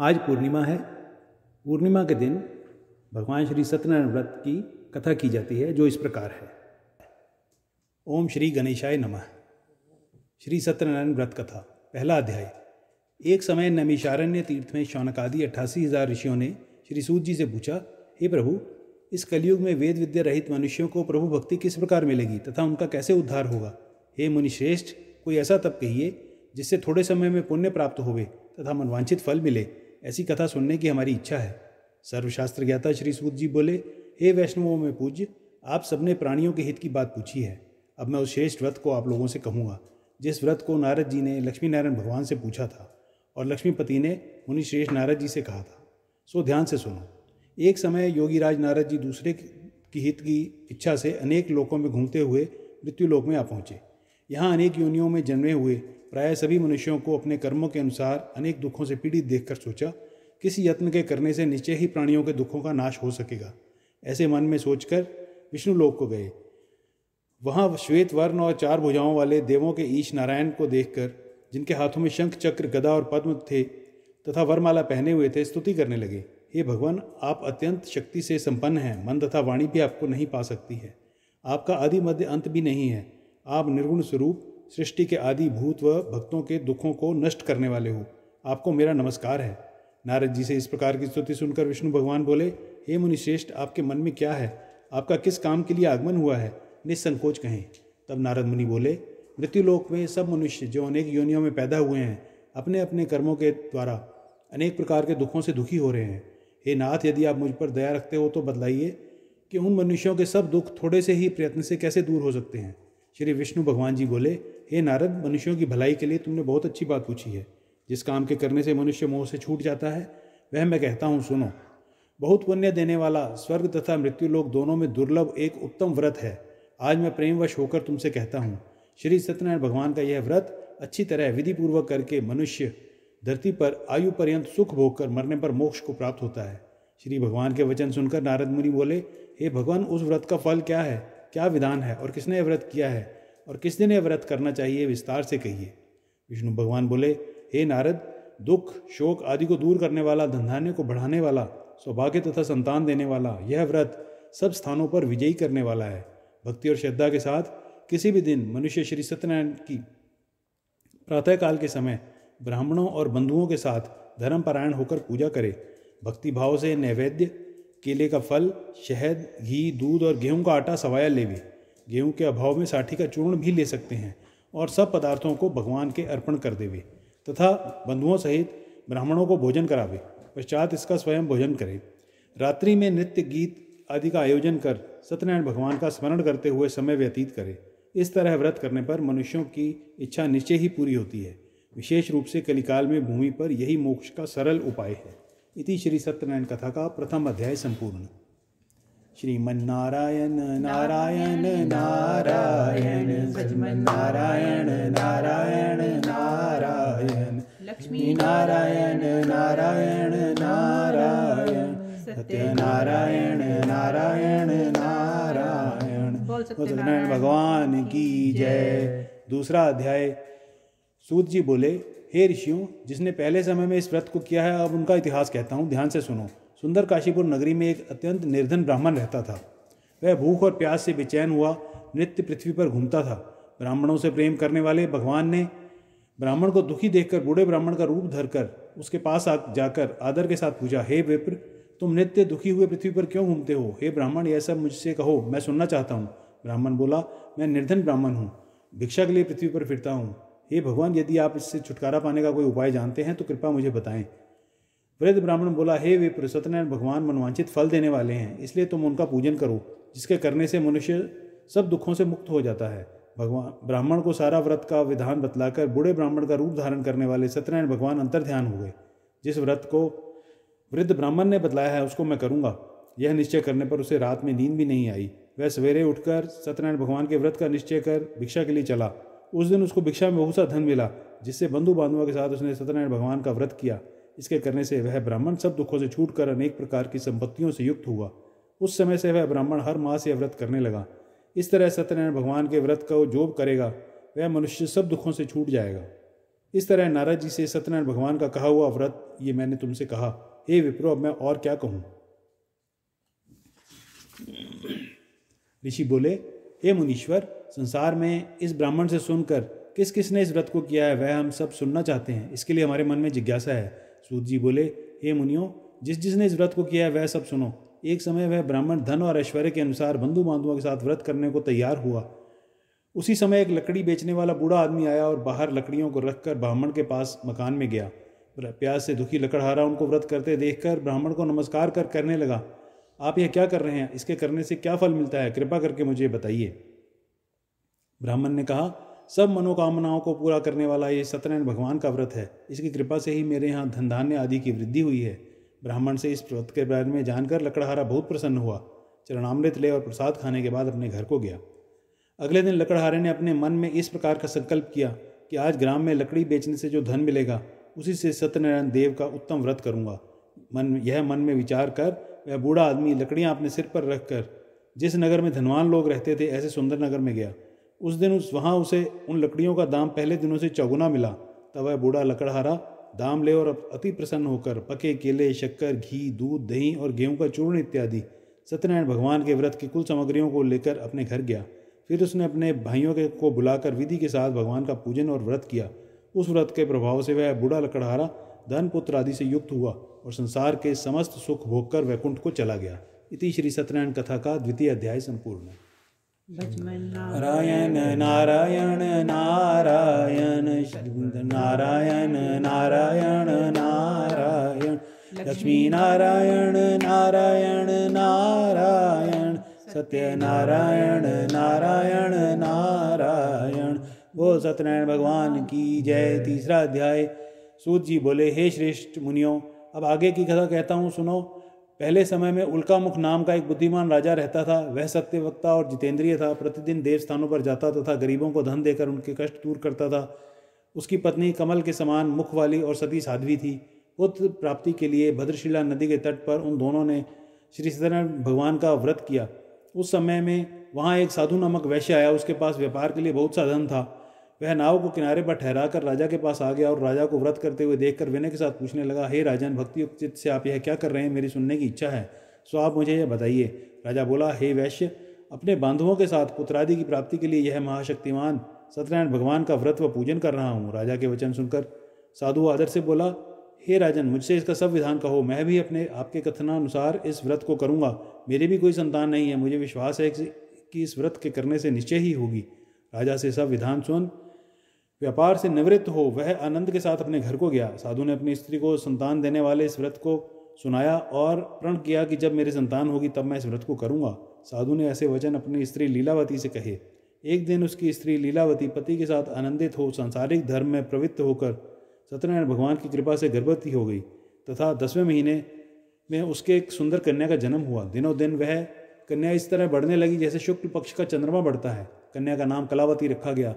आज पूर्णिमा है। पूर्णिमा के दिन भगवान श्री सत्यनारायण व्रत की कथा की जाती है, जो इस प्रकार है। ओम श्री गणेशाय नमः। श्री सत्यनारायण व्रत कथा, पहला अध्याय। एक समय नमीशारण्य तीर्थ में शौनकादि अट्ठासी हज़ार ऋषियों ने श्री सूद जी से पूछा, हे प्रभु, इस कलयुग में वेद विद्या रहित मनुष्यों को प्रभु भक्ति किस प्रकार मिलेगी तथा उनका कैसे उद्धार होगा? हे मुनिश्रेष्ठ कोई ऐसा तप कहिए, जिससे थोड़े समय में पुण्य प्राप्त होवे तथा मनवांछित फल मिले। ऐसी कथा सुनने की हमारी इच्छा है। सर्वशास्त्र ज्ञाता श्री सूद जी बोले, हे वैष्णवों में पूज्य, आप सबने प्राणियों के हित की बात पूछी है। अब मैं उस श्रेष्ठ व्रत को आप लोगों से कहूँगा, जिस व्रत को नारद जी ने लक्ष्मी नारायण भगवान से पूछा था और लक्ष्मीपति ने मुनि श्रेष्ठ नारद जी से कहा था। सो ध्यान से सुनो, एक समय योगीराज नारद जी दूसरे की हित की इच्छा से अनेक लोकों में घूमते हुए मृत्यु लोक में आ पहुँचे। यहाँ अनेक योनियों में जन्मे हुए प्राय सभी मनुष्यों को अपने कर्मों के अनुसार अनेक दुखों से पीड़ित देखकर सोचा, किसी यत्न के करने से निश्चय ही प्राणियों के दुखों का नाश हो सकेगा। ऐसे मन में सोचकर विष्णु लोक को गए। वहाँ श्वेत वर्ण और चार भुजाओं वाले देवों के ईश नारायण को देखकर, जिनके हाथों में शंख, चक्र, गदा और पद्म थे तथा वरमाला पहने हुए थे, स्तुति करने लगे। हे भगवान, आप अत्यंत शक्ति से संपन्न हैं। मन तथा वाणी भी आपको नहीं पा सकती है। आपका आदि मध्य अंत भी नहीं है। आप निर्गुण स्वरूप सृष्टि के आदि भूत व भक्तों के दुखों को नष्ट करने वाले हो। आपको मेरा नमस्कार है। नारद जी से इस प्रकार की स्तुति सुनकर विष्णु भगवान बोले, हे मुनिश्रेष्ठ, आपके मन में क्या है? आपका किस काम के लिए आगमन हुआ है? निसंकोच कहें। तब नारद मुनि बोले, मृत्युलोक में सब मनुष्य जो अनेक योनियों में पैदा हुए हैं अपने अपने कर्मों के द्वारा अनेक प्रकार के दुखों से दुखी हो रहे हैं। हे नाथ, यदि आप मुझ पर दया रखते हो तो बतलाइए कि उन मनुष्यों के सब दुख थोड़े से ही प्रयत्न से कैसे दूर हो सकते हैं? श्री विष्णु भगवान जी बोले, हे नारद, मनुष्यों की भलाई के लिए तुमने बहुत अच्छी बात पूछी है। जिस काम के करने से मनुष्य मोह से छूट जाता है, वह मैं कहता हूँ, सुनो। बहुत पुण्य देने वाला, स्वर्ग तथा मृत्यु लोक दोनों में दुर्लभ एक उत्तम व्रत है। आज मैं प्रेमवश होकर तुमसे कहता हूँ, श्री सत्यनारायण भगवान का यह व्रत अच्छी तरह विधि पूर्वक करके मनुष्य धरती पर आयु पर्यंत सुख भोग कर मरने पर मोक्ष को प्राप्त होता है। श्री भगवान के वचन सुनकर नारद मुनि बोले, हे भगवान, उस व्रत का फल क्या है? क्या विधान है और किसने व्रत किया है और किस दिन यह व्रत करना चाहिए, विस्तार से कहिए। विष्णु भगवान बोले, हे नारद, दुख, शोक आदि को दूर करने वाला धंधान्य को बढ़ाने वाला, सौभाग्य तथा संतान देने वाला, यह व्रत सब स्थानों पर विजयी करने वाला है। भक्ति और श्रद्धा के साथ किसी भी दिन मनुष्य श्री सत्यनारायण की प्रातःकाल के समय ब्राह्मणों और बंधुओं के साथ धर्मपरायण होकर पूजा करे। भक्ति भाव से नैवेद्य केले का फल, शहद, घी, दूध और गेहूँ का आटा सवाया लेवे गेहूँ के अभाव में साठी का चूर्ण भी ले सकते हैं और सब पदार्थों को भगवान के अर्पण कर देवे, तथा बंधुओं सहित ब्राह्मणों को भोजन करावे। पश्चात इसका स्वयं भोजन करे। रात्रि में नृत्य, गीत आदि का आयोजन कर सत्यनारायण भगवान का स्मरण करते हुए समय व्यतीत करे। इस तरह व्रत करने पर मनुष्यों की इच्छा निश्चय ही पूरी होती है। विशेष रूप से कलिकाल में भूमि पर यही मोक्ष का सरल उपाय है। इति श्री सत्यनारायण कथा का प्रथम अध्याय संपूर्ण। श्रीमन्नारायण नारायण नारायण श्रीमन्नारायण नारायण नारायण लक्ष्मी नारायण नारायण नारायण सत्यनारायण नारायण नारायण। सत्यनारायण भगवान की जय। दूसरा अध्याय सूत जी बोले हे ऋषियों, जिसने पहले समय में इस व्रत को किया है, अब उनका इतिहास कहता हूँ। ध्यान से सुनो। सुंदर काशीपुर नगरी में एक अत्यंत निर्धन ब्राह्मण रहता था। वह भूख और प्यास से बेचैन हुआ, नित्य पृथ्वी पर घूमता था। ब्राह्मणों से प्रेम करने वाले भगवान ने ब्राह्मण को दुखी देखकर बूढ़े ब्राह्मण का रूप धरकर उसके पास आ जाकर आदर के साथ पूछा, हे विप्र, तुम नित्य दुखी हुए पृथ्वी पर क्यों घूमते हो? हे ब्राह्मण, यह सब मुझसे कहो, मैं सुनना चाहता हूँ। ब्राह्मण बोला, मैं निर्धन ब्राह्मण हूँ। भिक्षा के लिए पृथ्वी पर फिरता हूँ। हे भगवान, यदि आप इससे छुटकारा पाने का कोई उपाय जानते हैं तो कृपा मुझे बताएँ। वृद्ध ब्राह्मण बोला, हे वे सत्यनारायण भगवान मनवांचित फल देने वाले हैं, इसलिए तुम उनका पूजन करो, जिसके करने से मनुष्य सब दुखों से मुक्त हो जाता है। भगवान, ब्राह्मण को सारा व्रत का विधान बतलाकर बूढ़े ब्राह्मण का रूप धारण करने वाले सत्यनारायण भगवान अंतर ध्यान हुए जिस व्रत को वृद्ध ब्राह्मण ने बतलाया है, उसको मैं करूँगा। यह निश्चय करने पर उसे रात में नींद भी नहीं आई। वह सवेरे उठकर सत्यनारायण भगवान के व्रत का निश्चय कर भिक्षा के लिए चला। उस दिन उसको भिक्षा में बहुत सा धन मिला, जिससे बंधु बांधवों के साथ उसने सत्यनारायण भगवान का व्रत किया। इसके करने से वह ब्राह्मण सब दुखों से छूट कर अनेक प्रकार की संपत्तियों से युक्त हुआ। उस समय से वह ब्राह्मण हर मास यह व्रत करने लगा। इस तरह सत्यनारायण भगवान के व्रत का जो करेगा, वह मनुष्य सब दुखों से छूट जाएगा। इस तरह नारद जी से सत्यनारायण भगवान का कहा हुआ व्रत, ये मैंने तुमसे कहा। हे विप्रो, अब मैं और क्या कहूँ? ऋषि बोले हे मुनीश्वर, संसार में इस ब्राह्मण से सुनकर किस किस ने इस व्रत को किया है, वह हम सब सुनना चाहते हैं। इसके लिए हमारे मन में जिज्ञासा है। सूत जी बोले, हे मुनियो, जिस जिसने इस व्रत को किया है, वह सब सुनो। एक समय वह ब्राह्मण धन और ऐश्वर्य के अनुसार बंधु बांधुओं के साथ व्रत करने को तैयार हुआ। उसी समय एक लकड़ी बेचने वाला बूढ़ा आदमी आया और बाहर लकड़ियों को रखकर ब्राह्मण के पास मकान में गया। प्यास से दुखी लकड़हारा उनको व्रत करते देखकर ब्राह्मण को नमस्कार कर करने लगा। आप यह क्या कर रहे हैं? इसके करने से क्या फल मिलता है? कृपा करके मुझे बताइए। ब्राह्मण ने कहा, सब मनोकामनाओं को पूरा करने वाला ये सत्यनारायण भगवान का व्रत है। इसकी कृपा से ही मेरे यहाँ धन धान्य आदि की वृद्धि हुई है। ब्राह्मण से इस व्रत के बारे में जानकर लकड़हारा बहुत प्रसन्न हुआ। चरणामृत ले और प्रसाद खाने के बाद अपने घर को गया। अगले दिन लकड़हारे ने अपने मन में इस प्रकार का संकल्प किया कि आज ग्राम में लकड़ी बेचने से जो धन मिलेगा, उसी से सत्यनारायण देव का उत्तम व्रत करूँगा। मन, यह मन में विचार कर वह बूढ़ा आदमी लकड़ियाँ अपने सिर पर रखकर जिस नगर में धनवान लोग रहते थे, ऐसे सुंदर नगर में गया। उस दिन उस वहाँ उसे उन लकड़ियों का दाम पहले दिनों से चौगुना मिला। तब वह बूढ़ा लकड़हारा दाम ले और अति प्रसन्न होकर पके केले, शक्कर, घी, दूध, दही और गेहूँ का चूर्ण इत्यादि, सत्यनारायण भगवान के व्रत की कुल सामग्रियों को लेकर अपने घर गया। फिर उसने अपने भाइयों के को बुलाकर विधि के साथ भगवान का पूजन और व्रत किया। उस व्रत के प्रभाव से वह बूढ़ा लकड़हारा धन पुत्र आदि से युक्त हुआ। और संसार के समस्त सुख भोगकर वैकुंठ को चला गया। इति श्री सत्यनारायण कथा का द्वितीय अध्याय संपूर्ण। नारायण नारायण नारायण नारायण नारायण नारायण लक्ष्मी नारायण नारायण नारायण सत्य नारायण नारायण नारायण। वो सत्यनारायण भगवान की जय तीसरा अध्याय। सूत जी बोले हे श्रेष्ठ मुनियों अब आगे की कथा कहता हूँ, सुनो। पहले समय में उल्कामुख नाम का एक बुद्धिमान राजा रहता था। वह सत्यवक्ता और जितेंद्रिय था। प्रतिदिन देव स्थानों पर जाता तथा गरीबों को धन देकर उनके कष्ट दूर करता था। उसकी पत्नी कमल के समान मुख वाली और सती साध्वी थी। पुत्र प्राप्ति के लिए भद्रशिला नदी के तट पर उन दोनों ने श्री सत्यनारायण भगवान का व्रत किया। उस समय में वहाँ एक साधु नामक वैश्य आया। उसके पास व्यापार के लिए बहुत सा धन था। वह नाव को किनारे पर ठहरा कर राजा के पास आ गया और राजा को व्रत करते हुए देखकर विनय के साथ पूछने लगा, हे राजन, भक्ति चित्त से आप यह क्या कर रहे हैं? मेरी सुनने की इच्छा है। सो आप मुझे यह बताइए। राजा बोला, हे वैश्य, अपने बांधवों के साथ पुत्रादि की प्राप्ति के लिए यह महाशक्तिमान सत्यनारायण भगवान का व्रत व पूजन कर रहा हूँ। राजा के वचन सुनकर साधु आदर से बोला, हे राजन, मुझसे इसका सब विधान कहो। मैं भी अपने आपके कथनानुसार इस व्रत को करूँगा। मेरे भी कोई संतान नहीं है। मुझे विश्वास है कि इस व्रत के करने से निश्चय ही होगी। राजा से सब विधान सुन व्यापार से निवृत्त हो, वह आनंद के साथ अपने घर को गया। साधु ने अपनी स्त्री को संतान देने वाले इस व्रत को सुनाया और प्रण किया कि जब मेरी संतान होगी, तब मैं इस व्रत को करूँगा। साधु ने ऐसे वचन अपनी स्त्री लीलावती से कहे। एक दिन उसकी स्त्री लीलावती पति के साथ आनंदित हो, सांसारिक धर्म में प्रवृत्त होकर सत्यनारायण भगवान की कृपा से गर्भवती हो गई तथा दसवें महीने में उसके एक सुंदर कन्या का जन्म हुआ। दिनों दिन वह कन्या इस तरह बढ़ने लगी जैसे शुक्ल पक्ष का चंद्रमा बढ़ता है। कन्या का नाम कलावती रखा गया।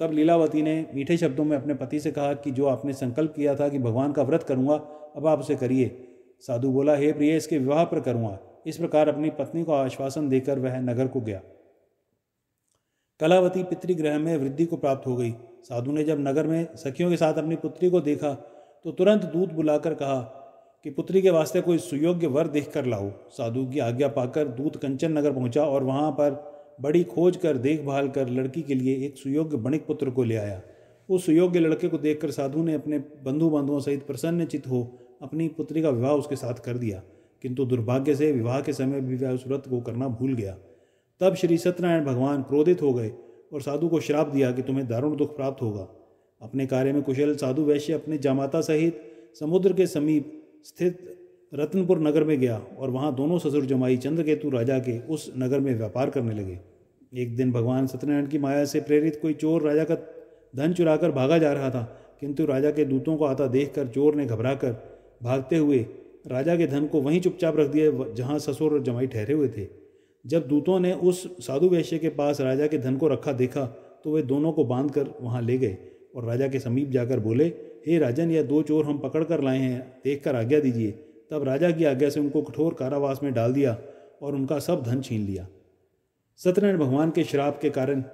तब लीलावती ने मीठे शब्दों में अपने पति से कहा कि जो आपने संकल्प किया था कि भगवान का व्रत करूँगा, अब आप उसे करिए। साधु बोला, हे प्रिय, इसके विवाह पर करूँगा। इस प्रकार अपनी पत्नी को आश्वासन देकर वह नगर को गया। कलावती पितृगृह में वृद्धि को प्राप्त हो गई। साधु ने जब नगर में सखियों के साथ अपनी पुत्री को देखा तो तुरंत दूत बुलाकर कहा कि, पुत्री के वास्ते कोई सुयोग्य वर देखकर लाओ। साधु की आज्ञा पाकर दूत कंचन नगर पहुँचा और वहाँ पर बड़ी खोज कर, देखभाल कर लड़की के लिए एक सुयोग्य बणिक पुत्र को ले आया। उस सुयोग्य लड़के को देखकर साधु ने अपने बंधु बांधवों सहित प्रसन्न चित हो अपनी पुत्री का विवाह उसके साथ कर दिया। किंतु दुर्भाग्य से विवाह के समय भी वह उस व्रत को करना भूल गया। तब श्री सत्यनारायण भगवान क्रोधित हो गए और साधु को श्राप दिया कि तुम्हें दारुण दुख प्राप्त होगा। अपने कार्य में कुशल साधु वैश्य अपने जामाता सहित समुद्र के समीप स्थित रत्नपुर नगर में गया और वहाँ दोनों ससुर जमाई चंद्रकेतु राजा के उस नगर में व्यापार करने लगे। एक दिन भगवान सत्यनारायण की माया से प्रेरित कोई चोर राजा का धन चुराकर भागा जा रहा था, किंतु राजा के दूतों को आता देखकर चोर ने घबराकर भागते हुए राजा के धन को वहीं चुपचाप रख दिया जहाँ ससुर और जमाई ठहरे हुए थे। जब दूतों ने उस साधु वैश्य के पास राजा के धन को रखा देखा तो वे दोनों को बाँध कर वहाँ ले गए और राजा के समीप जाकर बोले, हे राजन, यह दो चोर हम पकड़ कर लाए हैं देख कर आज्ञा दीजिए। तब राजा की आज्ञा से उनको कठोर कारावास में डाल दिया और उनका सब धन छीन लिया। सत्यनारायण भगवान के श्राप के कारण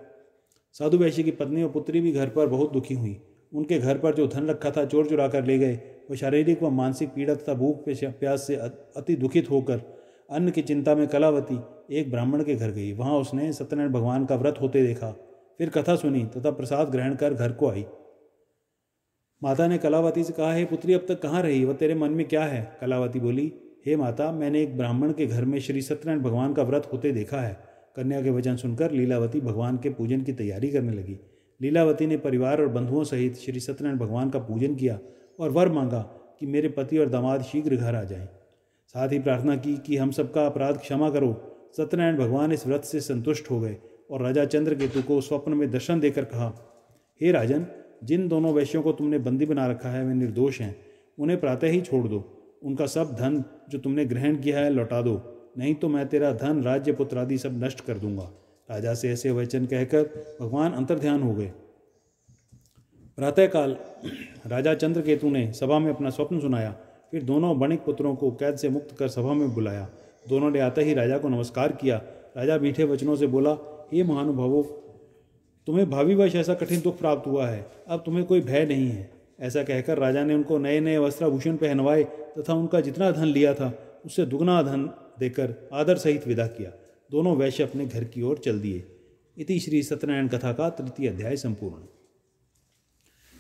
साधु वैश्य की पत्नी और पुत्री भी घर पर बहुत दुखी हुई। उनके घर पर जो धन रखा था चोर चुरा कर ले गए। वो शारीरिक व मानसिक पीड़ा तथा भूख प्यास से अति दुखित होकर अन्न की चिंता में कलावती एक ब्राह्मण के घर गई। वहाँ उसने सत्यनारायण भगवान का व्रत होते देखा। फिर कथा सुनी तथा प्रसाद ग्रहण कर घर को आई। माता ने कलावती से कहा, हे पुत्री, अब तक कहाँ रही? वह तेरे मन में क्या है? कलावती बोली, हे माता, मैंने एक ब्राह्मण के घर में श्री सत्यनारायण भगवान का व्रत होते देखा है। कन्या के वचन सुनकर लीलावती भगवान के पूजन की तैयारी करने लगी। लीलावती ने परिवार और बंधुओं सहित श्री सत्यनारायण भगवान का पूजन किया और वर मांगा कि मेरे पति और दामाद शीघ्र घर आ जाएँ। साथ ही प्रार्थना की कि हम सबका अपराध क्षमा करो। सत्यनारायण भगवान इस व्रत से संतुष्ट हो गए और राजा चंद्रकेतु को स्वप्न में दर्शन देकर कहा, हे राजन जिन दोनों वैश्यों को तुमने बंदी बना रखा है, वे निर्दोष हैं। उन्हें प्रातः ही छोड़ दो। उनका सब धन जो तुमने ग्रहण किया है, लौटा दो। नहीं तो मैं तेरा धन, राज्य पुत्र आदि सब नष्ट कर दूँगा। राजा से ऐसे वचन कहकर भगवान अंतर्ध्यान हो गए। प्रातःकाल राजा चंद्रकेतु ने सभा में अपना स्वप्न सुनाया। फिर दोनों बणिक पुत्रों को कैद से मुक्त कर सभा में बुलाया। दोनों ने आते ही राजा को नमस्कार किया। राजा मीठे वचनों से बोला ये महानुभावो तुम्हें भावी वर्ष ऐसा कठिन दुख प्राप्त हुआ है, अब तुम्हें कोई भय नहीं है। ऐसा कहकर राजा ने उनको नए नए वस्त्राभूषण पहनवाए तथा उनका जितना धन लिया था, उससे दुगना धन देकर आदर सहित विदा किया। दोनों वैश्य अपने घर की ओर चल दिए। इति श्री सत्यनारायण कथा का तृतीय अध्याय संपूर्ण।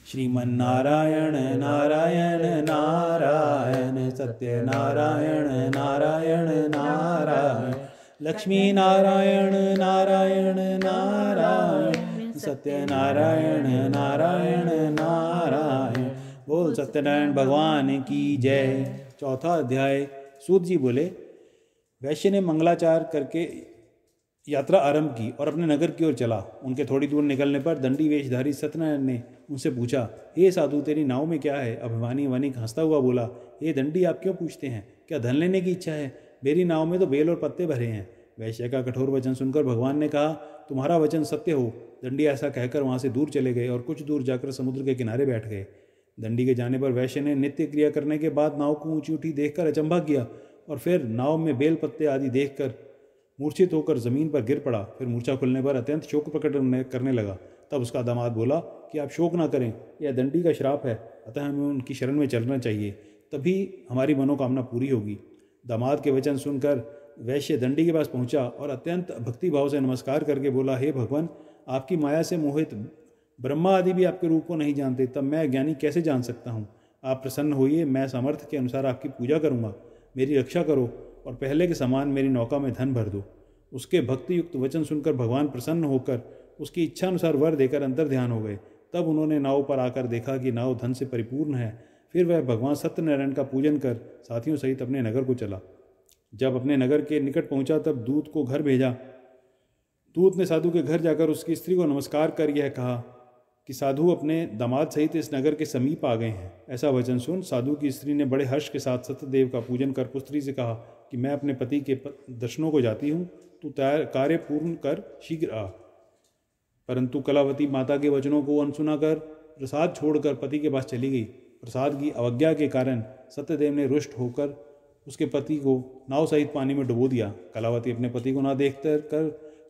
श्रीमन्नारायण, नारायण नारायण सत्य नारायण नारायण। नारायण लक्ष्मी नारायण नारायण। नारायण सत्य नारायण नारायण। नारायण बोल सत्यनारायण भगवान की जय। चौथा अध्याय सूद जी बोले, वैश्य ने मंगलाचार करके यात्रा आरंभ की और अपने नगर की ओर चला। उनके थोड़ी दूर निकलने पर दंडी वेशधारी सत्यनारायण ने उनसे पूछा, हे साधु, तेरी नाव में क्या है? अभिमानी वनिक हंसता हुआ बोला हे दंडी आप क्यों पूछते हैं? क्या धन लेने की इच्छा है? मेरी नाव में तो बेल और पत्ते भरे हैं। वैश्य का कठोर वचन सुनकर भगवान ने कहा तुम्हारा वचन सत्य हो। दंडी ऐसा कहकर वहाँ से दूर चले गए और कुछ दूर जाकर समुद्र के किनारे बैठ गए। दंडी के जाने पर वैश्य ने नित्य क्रिया करने के बाद नाव को ऊँची उठी देखकर अचंभा किया और फिर नाव में बेल पत्ते आदि देखकर मूर्छित होकर ज़मीन पर गिर पड़ा। फिर मूर्छा खुलने पर अत्यंत शोक प्रकट करने लगा। तब उसका दामाद बोला, कि आप शोक ना करें, यह दंडी का श्राप है, अतः हमें उनकी शरण में चलना चाहिए, तभी हमारी मनोकामना पूरी होगी। दामाद के वचन सुनकर वैश्य दंडी के पास पहुँचा और अत्यंत भक्ति भाव से नमस्कार करके बोला, हे भगवान, आपकी माया से मोहित ब्रह्मा आदि भी आपके रूप को नहीं जानते, तब मैं ज्ञानी कैसे जान सकता हूँ? आप प्रसन्न होइए, मैं सामर्थ्य के अनुसार आपकी पूजा करूँगा। मेरी रक्षा करो और पहले के समान मेरी नौका में धन भर दो उसके भक्ति युक्त वचन सुनकर भगवान प्रसन्न होकर उसकी इच्छा अनुसार वर देकर अंतर ध्यान हो गए। तब उन्होंने नाव पर आकर देखा कि नाव धन से परिपूर्ण है। फिर वह भगवान सत्यनारायण का पूजन कर साथियों सहित अपने नगर को चला। जब अपने नगर के निकट पहुँचा, तब दूत को घर भेजा। दूत ने साधु के घर जाकर उसकी स्त्री को नमस्कार कर यह कहा कि साधु अपने दामाद सहित इस नगर के समीप आ गए हैं। ऐसा वचन सुन साधु की स्त्री ने बड़े हर्ष के साथ सत्यदेव का पूजन कर पुत्री से कहा कि मैं अपने पति के दर्शनों को जाती हूँ, तू कार्य पूर्ण कर, शीघ्र आ। परंतु कलावती माता के वचनों को अनसुना कर प्रसाद छोड़कर पति के पास चली गई। प्रसाद की अवज्ञा के कारण सत्यदेव ने रुष्ट होकर उसके पति को नाव सहित पानी में डुबो दिया। कलावती अपने पति को ना देख कर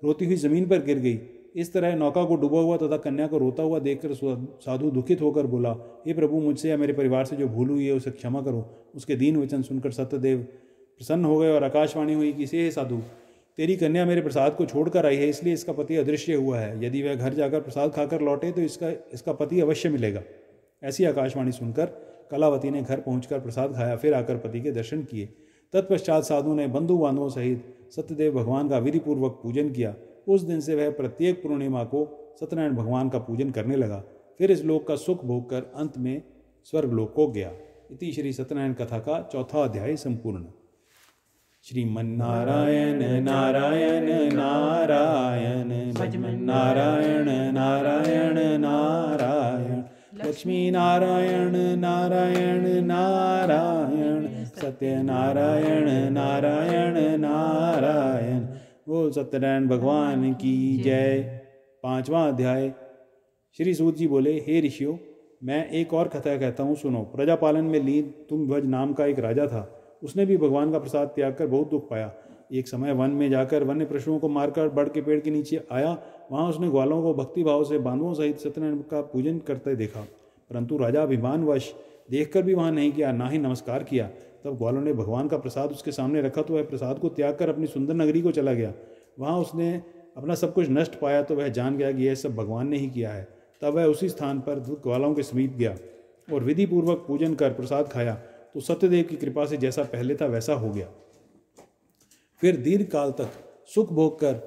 रोती हुई ज़मीन पर गिर गई। इस तरह नौका को डूबा हुआ तथा कन्या को रोता हुआ देखकर साधु दुखित होकर बोला, हे प्रभु, मुझसे या मेरे परिवार से जो भूल हुई है उसे क्षमा करो। उसके दीन वचन सुनकर सत्यदेव प्रसन्न हो गए और आकाशवाणी हुई कि से हे साधु, तेरी कन्या मेरे प्रसाद को छोड़कर आई है, इसलिए इसका पति अदृश्य हुआ है। यदि वह घर जाकर प्रसाद खाकर लौटे तो इसका इसका पति अवश्य मिलेगा। ऐसी आकाशवाणी सुनकर कलावती ने घर पहुंचकर प्रसाद खाया, फिर आकर पति के दर्शन किए। तत्पश्चात साधु ने बंधु बांधवों सहित सत्यदेव भगवान का विधिपूर्वक पूजन किया। उस दिन से वह प्रत्येक पूर्णिमा को सत्यनारायण भगवान का पूजन करने लगा। फिर इस लोक का सुख भोग कर अंत में स्वर्गलोक को गया। इति श्री सत्यनारायण कथा का चौथा अध्याय संपूर्ण। श्रीमन्नारायण, नारायण नारायण। नारायण नारायण नारायण। लक्ष्मी नारायण नारायण नारायण सत्य नारायण नारायण। नारायण बोल सत्यनारायण भगवान की जय। पांचवा अध्याय। श्री सूत जी बोले, हे ऋषियों, मैं एक और कथा कहता हूँ, सुनो। प्रजापालन में लीन तुम ध्वज नाम का एक राजा था। उसने भी भगवान का प्रसाद त्याग कर बहुत दुख पाया। एक समय वन में जाकर वन्य पशुओं को मारकर बड़ के पेड़ के नीचे आया। वहाँ उसने ग्वालों को भक्ति भाव से बांधवों सहित सत्यनारायण का पूजन करते देखा। परंतु राजा अभिमानवश देखकर भी वहाँ नहीं गया, ना ही नमस्कार किया। तब ग्वालों ने भगवान का प्रसाद उसके सामने रखा तो वह प्रसाद को त्याग कर अपनी सुंदर नगरी को चला गया। वहाँ उसने अपना सब कुछ नष्ट पाया तो वह जान गया कि यह सब भगवान ने ही किया है। तब वह उसी स्थान पर ग्वालों के समीप गया और विधि पूर्वक पूजन कर प्रसाद खाया। तो सत्यदेव की कृपा से जैसा पहले था वैसा हो गया। फिर दीर्घ काल तक सुख भोग कर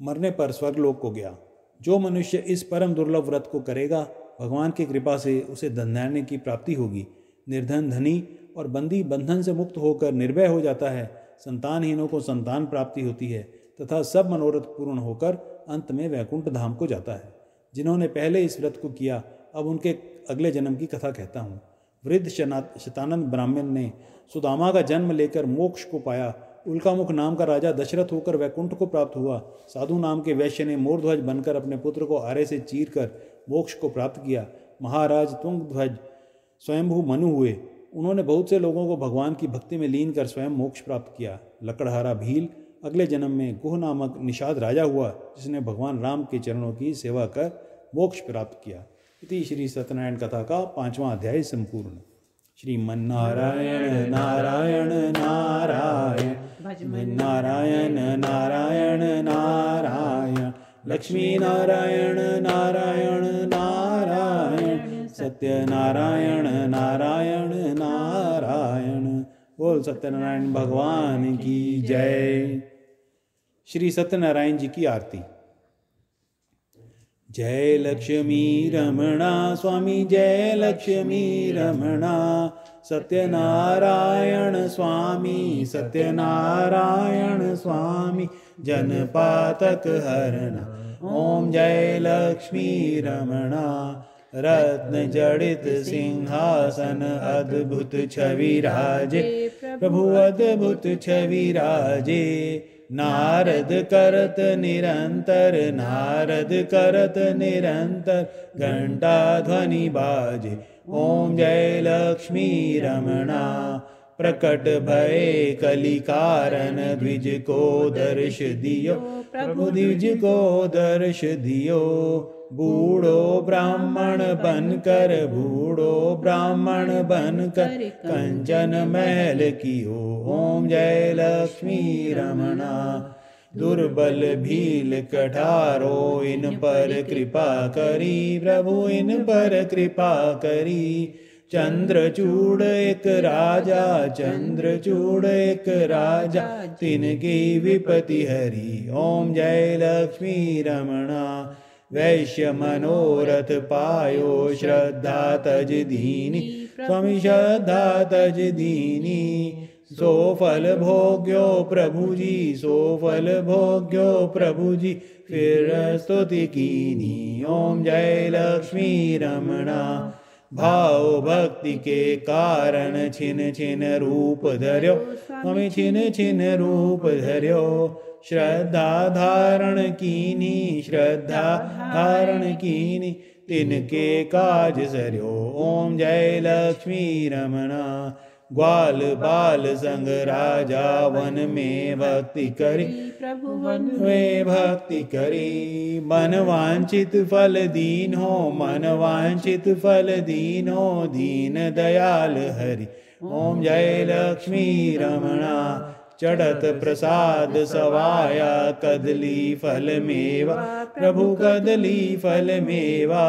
मरने पर स्वर्गलोक को गया। जो मनुष्य इस परम दुर्लभ व्रत को करेगा भगवान की कृपा से उसे धन्यान्य की प्राप्ति होगी। निर्धन धनी और बंदी बंधन से मुक्त होकर निर्भय हो जाता है। संतानहीनों को संतान प्राप्ति होती है तथा सब मनोरथ पूर्ण होकर अंत में वैकुंठ धाम को जाता है। जिन्होंने पहले इस व्रत को किया, अब उनके अगले जन्म की कथा कहता हूँ। वृद्ध शतानंद ब्राह्मण ने सुदामा का जन्म लेकर मोक्ष को पाया। उल्कामुख नाम का राजा दशरथ होकर वैकुंठ को प्राप्त हुआ। साधु नाम के वैश्य ने मोरध्वज बनकर अपने पुत्र को आरे से चीर कर मोक्ष को प्राप्त किया। महाराज तुंग ध्वज स्वयंभू मनु हुए। उन्होंने बहुत से लोगों को भगवान की भक्ति में लीन कर स्वयं मोक्ष प्राप्त किया। लकड़हारा भील, अगले जन्म में गुह नामक निषाद राजा हुआ, जिसने भगवान राम के चरणों की सेवा कर मोक्ष प्राप्त किया। इति श्री सत्यनारायण कथा का पांचवा अध्याय संपूर्ण। श्रीमन्नारायण नारायण नारायण नारायण नारायण नारायण, लक्ष्मी नारायण नारायण नारायण सत्यनारायण, नारायण नारायण। बोल सत्यनारायण भगवान की जय। श्री सत्यनारायण जी की आरती। जय लक्ष्मी रमणा, स्वामी जय लक्ष्मी रमणा। सत्यनारायण स्वामी सत्यनारायण स्वामी, जनपातक हरणा ओम जय लक्ष्मी रमणा। रत्न जड़ित सिंहासन अद्भुत छवि राजे, प्रभु अद्भुत छवि राजे। नारद करत निरंतर, नारद करत निरंतर घंटा ध्वनि बाजे। ओम जय लक्ष्मी रमणा। प्रकट भय कलि कारण द्विज को दर्श दियो। प्रभु द्विज को दर्श दियो। बूढ़ो ब्राह्मण बनकर, बूढ़ो ब्राह्मण बनकर कंचन महल कियो ओम जय लक्ष्मी रमणा। दुर्बल भील कठारो, इन पर कृपा करी। प्रभु इन पर कृपा करी। चंद्रचूड़ एक राजा चंद्रचूड़ एक राजा तिनकी विपति हरि। ओम जय लक्ष्मी रमणा। वैश्य मनोरथ पायो श्रद्धा तज दीनी। स्वामी श्रद्धा तज दीनी। सो फल भोग्यो प्रभु जी सो फल भोग्यो प्रभु जी फिर स्तुति कीनी। ओम जय लक्ष्मी रमणा भाव भक्ति के कारण छिन छिन रूप धर्यो। हमें छिन छिन रूप धर्यो। श्रद्धा धारण कीनी, श्रद्धा धारण कीनी, तिनके काज सरयो। ओम जय लक्ष्मी रमणा। ग्वाल बाल संग राजा वन में भक्ति करी। प्रभु वन में भक्ति करी। मन वांछित फल दीन हो मन वांछित फल दीन हो दीन दयाल हरि। ओम जय लक्ष्मी रमणा चढ़त प्रसाद सवाया कदली फल मेवा प्रभु कदली फल मेवा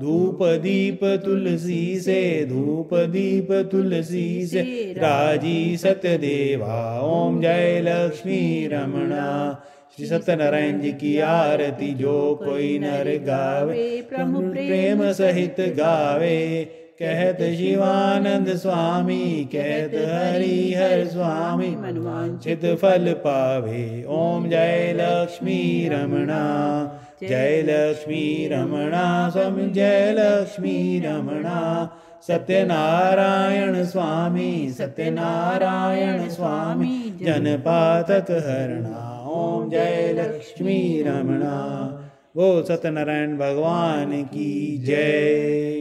धूप दीप तुलसी से धूप दीप तुलसी से। राज़ी सत्य देवा ओम जय लक्ष्मी रमणा। श्री सत्यनारायण जी की आरती जो कोई नर गावे, प्रभु प्रेम सहित गावे। कहत शिवानंद स्वामी, कहत हरि हर स्वामी। मनवांचित फल पावे, ओम जय लक्ष्मी रमणा। जय लक्ष्मी रमणा स्वामी जय लक्ष्मी रमणा सत्यनारायण स्वामी सत्यनारायण स्वामी, जनपातक हरणा ओम जय लक्ष्मी रमणा वो सत्यनारायण भगवान की जय।